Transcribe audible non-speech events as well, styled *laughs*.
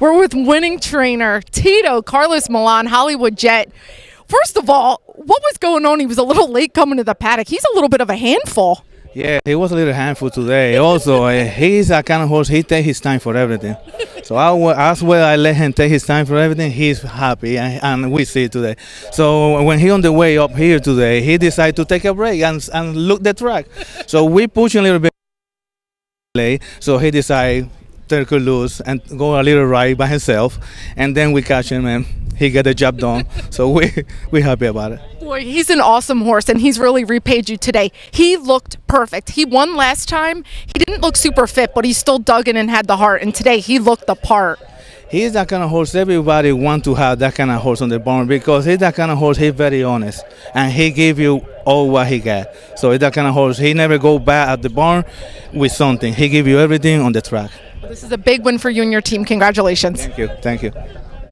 We're with winning trainer Tito Carlos Milian, Hollywood Jet. First of all, what was going on? He was a little late coming to the paddock. He's a little bit of a handful. Yeah, he was a little handful today. Also, uh, he's a kind of horse. He takes his time for everything. So I, as well, I let him take his time for everything. He's happy, and, and we see it today. So when he on the way up here today, he decided to take a break and and look the track. So we push a little bit. So he decided it loose and go a little ride by himself, and then we catch him and he get the job done. *laughs* so we we happy about it. Boy, he's an awesome horse, and he's really repaid you today. He looked perfect. He won last time. He didn't look super fit, but he still dug in and had the heart. And today, he looked the part. He's that kind of horse. Everybody want to have that kind of horse on the barn because he's that kind of horse. He's very honest and he give you all what he got. So he's that kind of horse. He never go back at the barn with something. He give you everything on the track. This is a big win for you and your team. Congratulations. Thank you. Thank you.